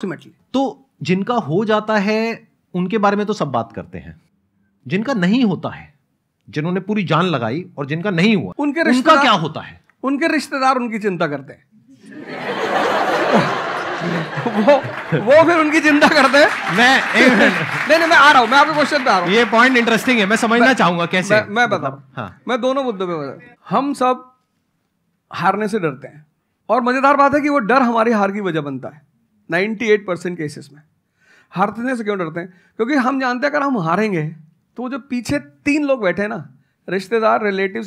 Ultimately तो जिनका हो जाता है उनके बारे में तो सब बात करते हैं। जिनका नहीं होता है जिन्होंने पूरी जान लगाई और जिनका नहीं हुआ उनके उनका क्या होता है? उनके रिश्तेदार उनकी चिंता करते हैं। वो वो फिर उनकी चिंता करते हैं। मैं एक नहीं नहीं मैं आ रहा हूँ मैं आपके क्वेश्चन पे आ रहा हूँ। ये पॉइंट इंटरेस्टिंग है मैं समझना चाहूँगा कैसे? मैं, मैं बता हूँ। हाँ। मैं दोनों मुद्दों पे बता हम सब हारने से डरते हैं। और मज़ेदार बात है कि वो डर हमारी हार की वजह बनता है। 98 परसेंट केसेस में। हारने से क्यों डरते हैं? क्योंकि हम जानते हैं अगर हम हारेंगे तो जो पीछे तीन लोग बैठे हैं ना, रिश्तेदार रिलेटिव्स और